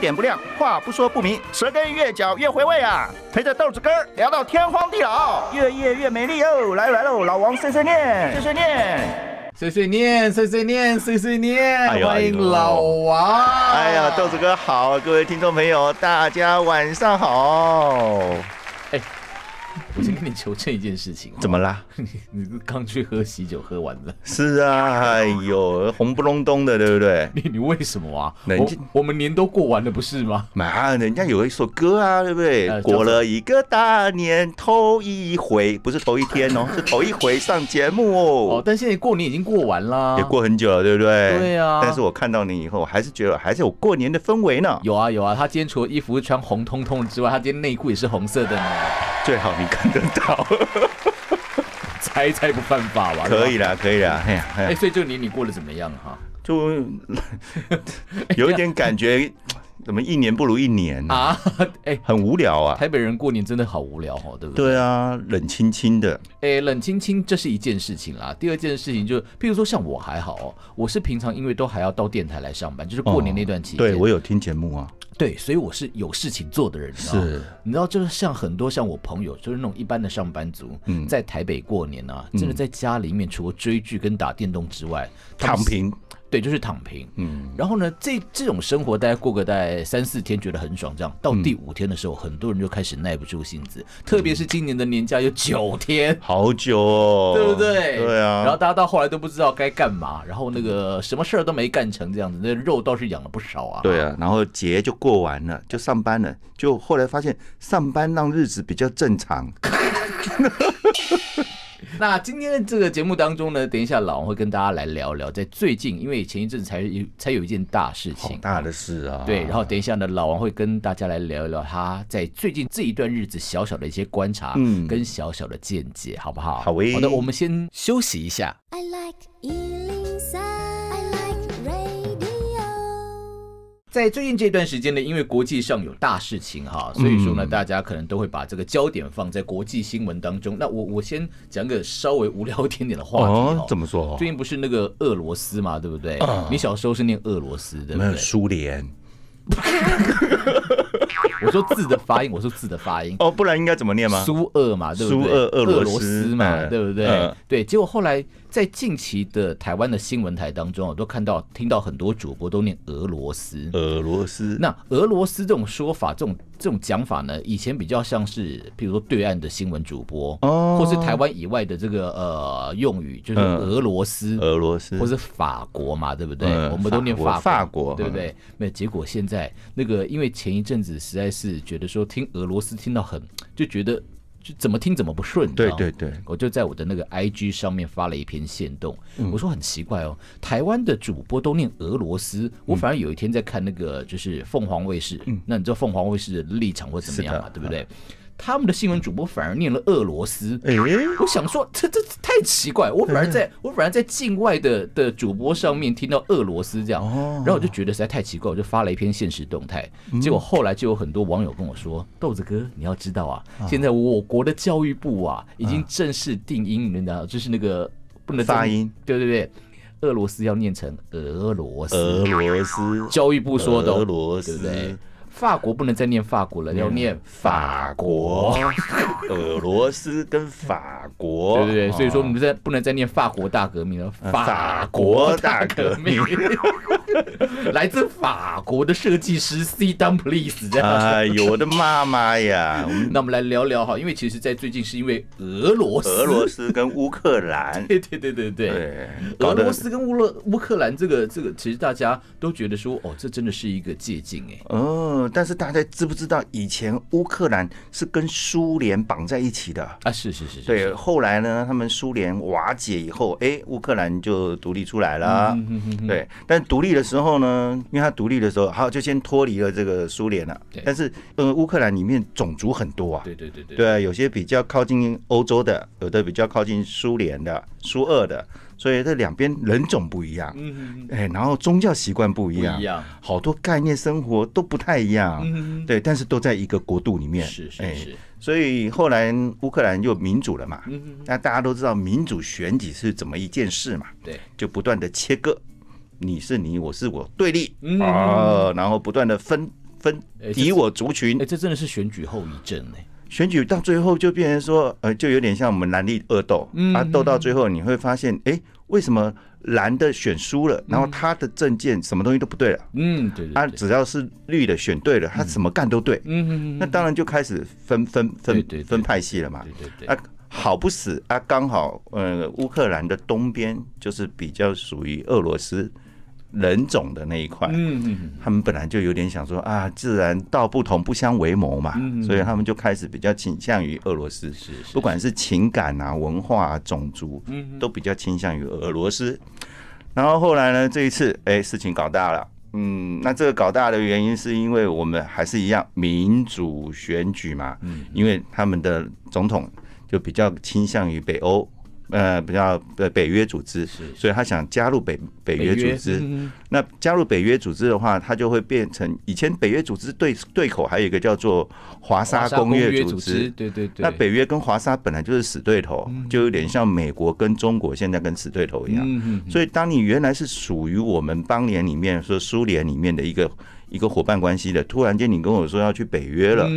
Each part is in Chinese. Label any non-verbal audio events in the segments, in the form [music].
点不亮，话不说不明，舌根越嚼越回味啊！陪着豆子哥儿聊到天荒地老，越夜越美丽哦！来来喽，老王碎碎念，碎碎念，碎碎念，碎碎念，碎碎念，哎欢迎老王。哎呀，豆子哥好，各位听众朋友，大家晚上好。我先跟你求证一件事情，怎么啦？你 [laughs] 你刚去喝喜酒喝完了，是啊，哎呦，红不隆咚的，对不对？你你为什么啊？我人家我们年都过完了，不是吗？嘛，人家有一首歌啊，对不对？呃过了一个大年，头一回，不是头一天哦，是头一回上节目哦哦，。但现在过年已经过完了，也过很久了，对不对？对啊但是我看到你以后，我还是觉得还是有过年的氛围呢。有啊有啊，他今天除了衣服穿红彤彤的之外，他今天内裤也是红色的呢，最好你看得到，[laughs] 猜一猜不犯法吧？可以啦。可以啦。哎呀，哎所以这个年你过得怎么样哈？就 [laughs] 有一点感觉，怎么一年不如一年？啊，[laughs] 哎，很无聊啊。台北人过年真的好无聊哦，对不对？对啊，冷清清的。哎，冷清清这是一件事情啦。第二件事情就是，譬如说像我还好哦，我是平常因为都还要到电台来上班，就是过年那段期间。对我有听节目啊。对，所以我是有事情做的人，是你知道，就是像很多像我朋友，就是那种一般的上班族，嗯在台北过年啊，真的在家里面除了追剧跟打电动之外，躺平。对，就是躺平。嗯，然后呢，这这种生活大概过个大概三四天，觉得很爽。这样到嗯第五天的时候，很多人就开始耐不住性子，特别是今年的年假有九天。好久哦，对不对？对啊。然后大家到后来都不知道该干嘛，然后那个什么事儿都没干成，这样子，那肉倒是养了不少啊。对啊，然后节就过完了，就上班了，就后来发现上班让日子比较正常。[laughs] [laughs] 那今天的这个节目当中呢，等一下老王会跟大家来聊聊，在最近，因为前一阵才有才有一件大事情，好大的事啊！对，然后等一下呢，老王会跟大家来聊一聊他在最近这一段日子小小的一些观察，嗯跟小小的见解，好不好？好诶好的，我们先休息一下。I like 在最近这段时间呢，因为国际上有大事情哈，所以说呢，大家可能都会把这个焦点放在国际新闻当中。那我我先讲个稍微无聊一点点的话题哦，怎么说？最近不是那个俄罗斯嘛，对不对？你小时候是念俄罗斯，对不没有对？苏联 [laughs] 我说字的发音，我说字的发音。哦，不然应该怎么念吗？苏俄嘛，对不对？苏俄俄罗斯斯嘛，嗯对不对？嗯对。结果后来在近期的台湾的新闻台当中，我都看到听到很多主播都念俄罗斯。俄罗斯那俄罗斯这种说法，这种这种讲法呢，以前比较像是，譬如说对岸的新闻主播，哦或是台湾以外的这个呃用语，就是嗯俄罗斯，俄罗斯或是法国嘛，对不对？嗯我们都念法国法法国对不对？那、嗯结果，现在那个因为前一阵子实在是觉得说听俄罗斯听到很就觉得就怎么听怎么不顺，对对对，我就在我的那个 IG 上面发了一篇线动，嗯。我说很奇怪哦，台湾的主播都念俄罗斯，嗯。我反而有一天在看那个就是凤凰卫视，那你知道凤凰卫视的立场会怎么样嘛？对不对？他们的新闻主播反而念了俄罗斯，哎，我想说，这这这太奇怪。我反而在我反而在境外的的主播上面听到俄罗斯这样，然后我就觉得实在太奇怪，我就发了一篇现实动态。结果后来就有很多网友跟我说：“豆子哥，你要知道啊，现在我国的教育部啊，已经正式定音，你知道，就是那个不能发音，对对对，俄罗斯要念成俄罗斯，俄罗斯。教育部说的哦，俄罗斯。对不对？法国不能再念法国了，要念法国。”俄罗斯跟法国，对对对，所以说哦你们再不能再念法国大革命了，法国大革命，[laughs] 来自法国的设计师 C d u m Please 这样。哎呦我的妈妈呀！[laughs] 那我们来聊聊哈，因为其实，在最近是因为俄罗斯，俄罗，斯跟乌克兰，对对对对对。对，俄罗斯跟乌勒乌克兰这个这个，其实大家都觉得说，哦，这真的是一个借鉴哎。哦，但是大家知不知道以前乌克兰是跟苏联绑在一起的？啊，是是是是，对，后来呢，他们苏联瓦解以后，哎，乌克兰就独立出来了。嗯哼哼哼对，但独立的时候呢，因为他独立的时候，好就先脱离了这个苏联了。但是，呃，乌克兰里面种族很多啊。对对对对对啊，有些比较靠近欧洲的，有的比较靠近苏联的、苏俄的，所以这两边人种不一样。嗯哼哼哎，然后宗教习惯不一样，一样好多概念生活都不太一样。嗯对，但是都在一个国度里面。哎是是是，所以后来乌克兰就民主了嘛。那大家都知道民主选举是怎么一件事嘛，对，就不断的切割，你是你，我是我，对立。嗯。啊，然后不断的分分敌我族群。哎，，这真的是选举后遗症哎。选举到最后就变成说，呃，就有点像我们蓝绿恶斗，嗯。啊，斗到最后你会发现，哎，为什么蓝的选输了，然后他的证件什么东西都不对了，嗯，对对啊，只要是绿的选对了，他怎么干都对，嗯嗯那当然就开始分分分分派系了嘛。对。对对，啊，好不死啊，刚好呃，乌克兰的东边就是比较属于俄罗斯人种的那一块，嗯嗯他们本来就有点想说啊，自然道不同不相为谋嘛，嗯所以他们就开始比较倾向于俄罗斯，是是不管是情感啊、文化、啊、种族，嗯都比较倾向于俄罗斯。然后后来呢，这一次哎，事情搞大了。嗯，那这个搞大的原因是因为我们还是一样民主选举嘛，嗯。因为他们的总统就比较倾向于北欧，呃，比较呃北约组织，所以他想加入北北约组织。嗯那加入北约组织的话，它就会变成以前北约组织对对口还有一个叫做华沙公约组织。对对对，那北约跟华沙本来就是死对头，就有点像美国跟中国现在跟死对头一样。所以，当你原来是属于我们邦联里面，说苏联里面的一个一个伙伴关系的，突然间你跟我说要去北约了，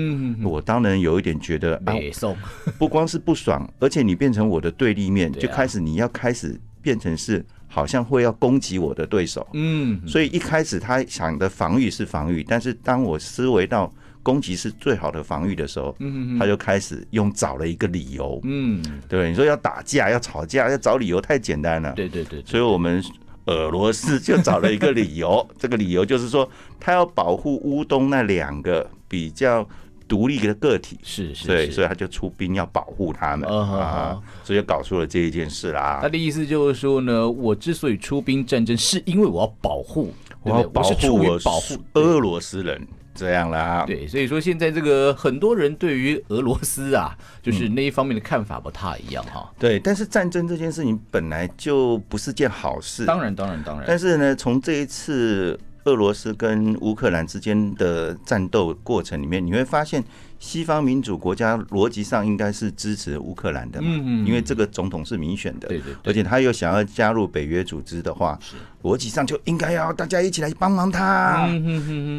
我当然有一点觉得啊，[laughs] 不光是不爽，而且你变成我的对立面，啊就开始你要开始变成是好像会要攻击我的对手。嗯，所以一开始他想的防御是防御，但是当我思维到攻击是最好的防御的时候，他就开始用找了一个理由，嗯，对？你说要打架、要吵架、要找理由太简单了。对对对，对所以我们俄罗斯就找了一个理由，这个理由就是说，他要保护乌东那两个比较独立的个体。是是，对，是。所以他就出兵要保护他们。啊，所以就搞出了这一件事啦。他。的意思就是说呢，我之所以出兵战争，是因为我要保护，我要保护我保护俄罗斯人，这样啦。对，所以说现在这个很多人对于俄罗斯啊，就是嗯那一方面的看法不太一样哈。对，但是战争这件事情本来就不是件好事。当然，当然，当然，但是呢，从这一次俄罗斯跟乌克兰之间的战斗过程里面，你会发现西方民主国家逻辑上应该是支持乌克兰的嘛，嗯因为这个总统是民选的，对对对而且他又想要加入北约组织的话，逻辑上就应该要大家一起来帮忙他。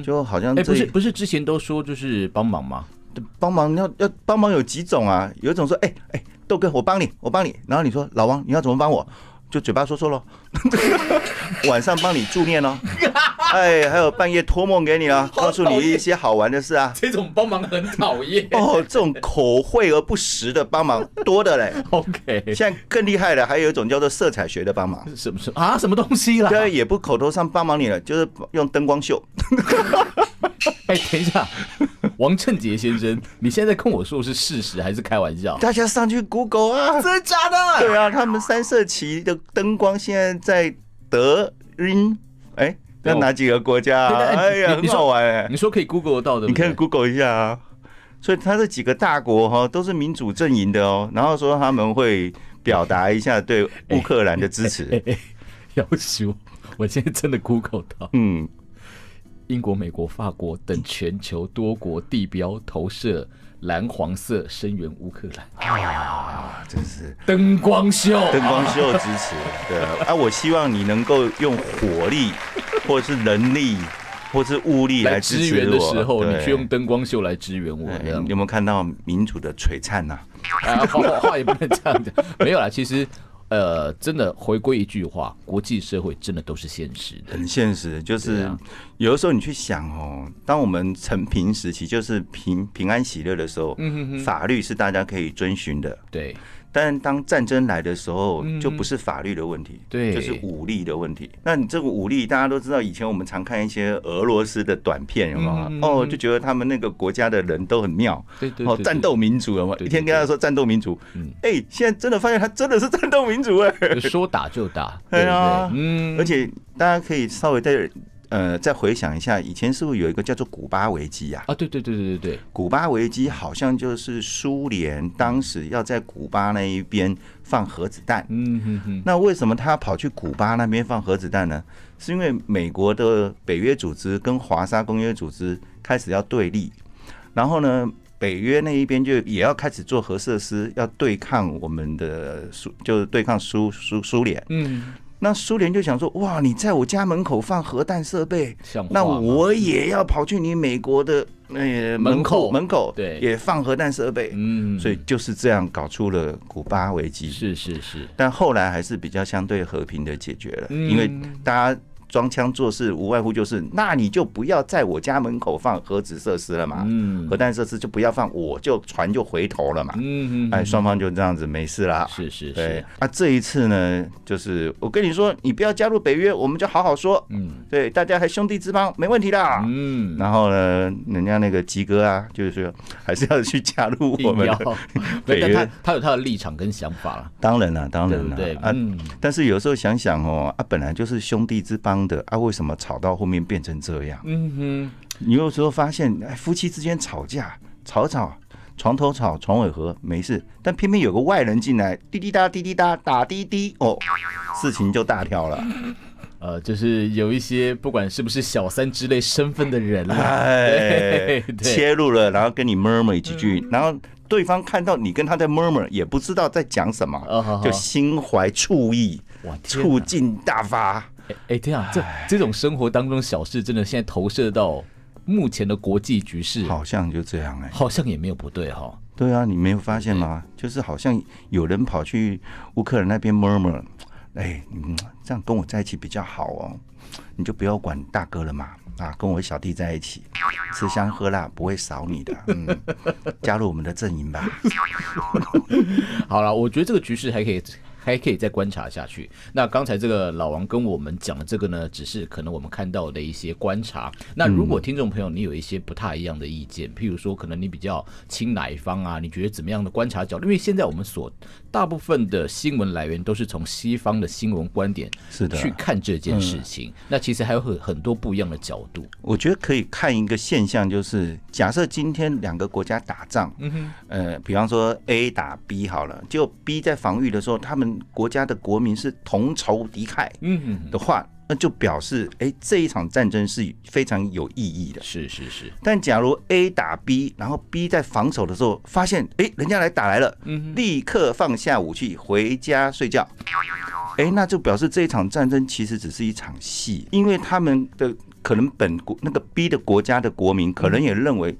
就好像哎，不是不是，之前都说就是帮忙吗？帮忙要要帮忙有几种啊？有一种说，哎、哎、豆哥，我帮你，我帮你。然后你说，老王，你要怎么帮我？就嘴巴说说喽，[laughs] 晚上帮你助念哦。哎，还有半夜托梦给你啊，[laughs] 告诉你一些好玩的事啊。这种帮忙很讨厌。哦，这种口惠而不实的帮忙 [laughs] 多的嘞。OK，现在更厉害的还有一种叫做色彩学的帮忙，什么什么啊？什么东西啦？对，也不口头上帮忙你了，就是用灯光秀。哎，等一下，王振杰先生，你现在跟我说的是事实还是开玩笑？大家上去 Google 啊，真的假的？对啊，他们三色旗的灯光现在在德英，哎，那哪几个国家哎呀，很好玩哎你，说可以 Google 到的，你可以 Google 一下啊。所以他这几个大国哈都是民主阵营的哦，然后说他们会表达一下对乌克兰的支持。[laughs] 要求，我现在真的 Google 到嗯，英国、美国、法国等全球多国地标投射蓝黄色声援乌克兰，啊，真是灯光秀，灯光秀支持。对啊，啊，我希望你能够用火力，或者是人力，或是物力来支援的我时候，你对去用灯光秀来支援我，你有没有看到民主的璀璨呐？啊，话话话也不能这样讲，没有啦，其实。呃，真的回归一句话，国际社会真的都是现实的。很现实，就是有的时候你去想哦，当我们成平时期，就是平平安喜乐的时候，法律是大家可以遵循的。对，但当战争来的时候嗯，就不是法律的问题，对就是武力的问题。那你这个武力，大家都知道，以前我们常看一些俄罗斯的短片，有没嗯有？哦，就觉得他们那个国家的人都很妙，哦，对对哦战斗民族有没有？对对一天跟他说战斗民族嗯，哎，现在真的发现他真的是战斗民族哎。就说打就打，[laughs] 对对啊？嗯，而且大家可以稍微再呃再回想一下，以前是不是有一个叫做古巴危机啊？啊，对对对对对对，古巴危机好像就是苏联当时要在古巴那一边放核子弹。嗯哼哼，那为什么他跑去古巴那边放核子弹呢？是因为美国的北约组织跟华沙公约组织开始要对立，然后呢，北约那一边就也要开始做核设施，要对抗我们的苏，就是对抗苏苏苏联。嗯，那苏联就想说，哇，你在我家门口放核弹设备那我也要跑去你美国的呃门门口口门口，对。也放核弹设备，嗯，所以就是这样搞出了古巴危机。是是是，但后来还是比较相对和平的解决了，嗯。因为大家装腔作势，无外乎就是，那你就不要在我家门口放核子设施了嘛，嗯。核弹设施就不要放，我就船就回头了嘛，嗯哎，双方就这样子没事啦。是是对。是，，啊，这一次呢，就是我跟你说，你不要加入北约，我们就好好说，嗯。对，大家还兄弟之邦，没问题的。嗯，然后呢，人家那个吉哥啊，就是说还是要去加入我们 [laughs] 北约。他他有他的立场跟想法了，当然了，当然了，对嗯，但是有时候想想哦，啊，本来就是兄弟之邦的啊，为什么吵到后面变成这样？嗯哼你有时候发现，哎，夫妻之间吵架，吵吵，床头吵，床尾和，没事，但偏偏有个外人进来，滴滴答，滴滴答，打滴滴，哦，事情就大条了。[laughs] 呃，就是有一些不管是不是小三之类身份的人啦，[laughs] 哎切入了，然后跟你 murmur 几句，然后对方看到你跟他在 murmur，也不知道在讲什么哦好，好就心怀醋意，哇，醋劲大发。哎哎，天啊，这这种生活当中小事，真的现在投射到目前的国际局势，好像就这样哎、好像也没有不对哈。对啊，你没有发现吗？就是好像有人跑去乌克兰那边 murmur，哎，嗯，这样跟我在一起比较好哦，你就不要管大哥了嘛，啊，跟我小弟在一起，吃香喝辣不会少你的，嗯，[laughs] 加入我们的阵营吧。[laughs] 好了，我觉得这个局势还可以。还可以再观察下去。那刚才这个老王跟我们讲的这个呢，只是可能我们看到的一些观察。那如果听众朋友你有一些不太一样的意见，譬如说可能你比较亲哪一方啊，你觉得怎么样的观察角度？因为现在我们所大部分的新闻来源都是从西方的新闻观点是的去看这件事情。那其实还有很很多不一样的角度。我觉得可以看一个现象，就是假设今天两个国家打仗，嗯哼呃，比方说 A 打 B 好了，就 B 在防御的时候，他们国家的国民是同仇敌忾嗯，的话，那就表示，哎，这一场战争是非常有意义的。是是是，但假如 A 打 B，然后 B 在防守的时候发现，哎，人家来打来了，立刻放下武器回家睡觉。哎，那就表示这一场战争其实只是一场戏，因为他们的可能本国那个 B 的国家的国民可能也认为，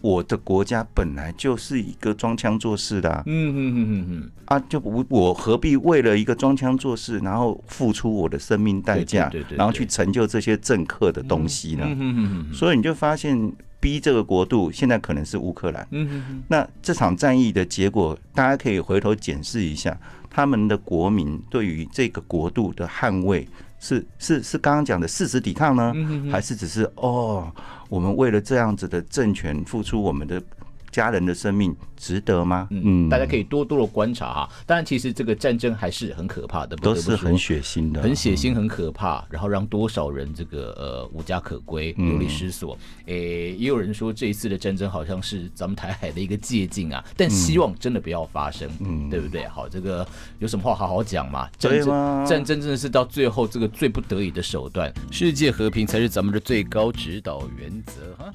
我的国家本来就是一个装腔作势的啊，嗯嗯嗯嗯嗯，啊就我我何必为了一个装腔作势，然后付出我的生命代价对对对对，对。然后去成就这些政客的东西呢？嗯嗯嗯所以你就发现逼这个国度现在可能是乌克兰。嗯嗯。那这场战役的结果，大家可以回头检视一下，他们的国民对于这个国度的捍卫是是是刚刚讲的事实抵抗呢，还是只是哦，我们为了这样子的政权付出我们的家人的生命，值得吗？嗯，大家可以多多的观察哈。当然，其实这个战争还是很可怕的，不是很血腥的，很血腥、很可怕，然后让多少人这个呃无家可归、流离失所。诶，也有人说这一次的战争好像是咱们台海的一个借鉴啊，但希望真的不要发生，嗯对不对？好，这个有什么话好好讲嘛？战争战争真的是到最后这个最不得已的手段，世界和平才是咱们的最高指导原则哈。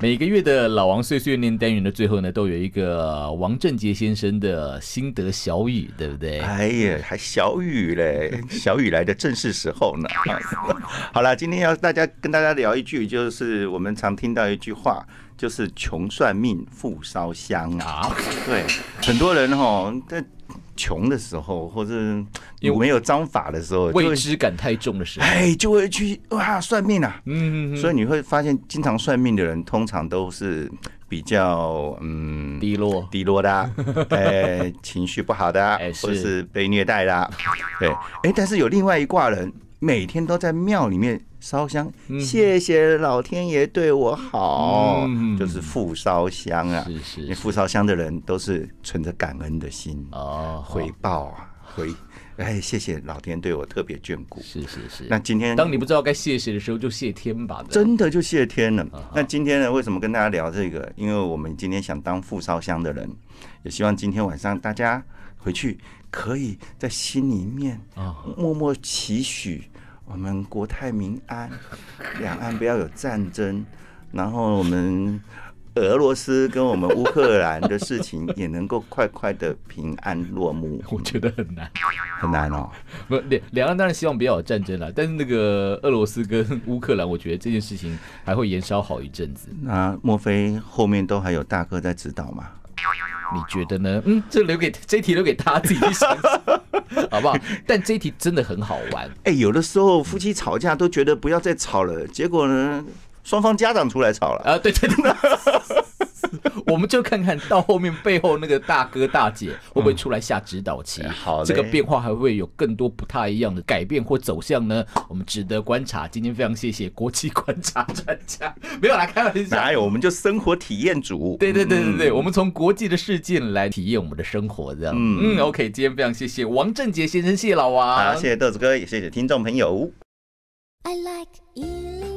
每个月的老王碎碎念单元的最后呢，都有一个王振杰先生的心得小语，对不对？哎呀，还小雨嘞，[laughs] 小雨来的正是时候呢。[laughs] 好了，今天要大家跟大家聊一句，就是我们常听到一句话，就是穷算命，富烧香啊。啊，对，很多人哈在穷的时候，或者有没有章法的时候，就未会知感太重的时候，哎就会去哇算命啊。嗯，所以你会发现，经常算命的人通常都是比较嗯低落，低落的、啊，[laughs] 哎，情绪不好的、或者是被虐待的、啊，对，哎，但是有另外一挂人，每天都在庙里面烧香，谢谢老天爷对我好，嗯就是富烧香啊。是是因为富烧香的人都是存着感恩的心，哦，回报啊，回，哎，谢谢老天对我特别眷顾。是是是。那今天当你不知道该谢谁的时候，就谢天吧。真的就谢天了。啊那今天呢，为什么跟大家聊这个？因为我们今天想当富烧香的人，也希望今天晚上大家回去可以在心里面啊默默期许我们国泰民安，[laughs] 两岸不要有战争，然后我们俄罗斯跟我们乌克兰的事情也能够快快的平安落幕，[laughs] 我觉得很难。很难哦。[laughs] 不，两两岸当然希望不要有战争了，但是那个俄罗斯跟乌克兰，我觉得这件事情还会延烧好一阵子。那莫非后面都还有大哥在指导吗？你觉得呢？嗯，这留给这一题留给他自己想，好不好？[laughs] 但这一题真的很好玩。哎、有的时候夫妻吵架都觉得不要再吵了，结果呢，双方家长出来吵了。啊，对对对，[laughs] 我们就看看到后面背后那个大哥大姐会不会出来下指导棋。嗯好嘞这个变化还会有更多不太一样的改变或走向呢？我们值得观察。今天非常谢谢国际观察专家，[laughs] 没有啦，开玩笑。哪有？我们就生活体验组。对对对对对，我们从国际的事件来体验我们的生活，这样。嗯嗯 o k 今天非常谢谢王正杰先生，谢谢老王，好，谢谢豆子哥，也谢谢听众朋友。I like